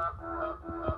Uh-huh.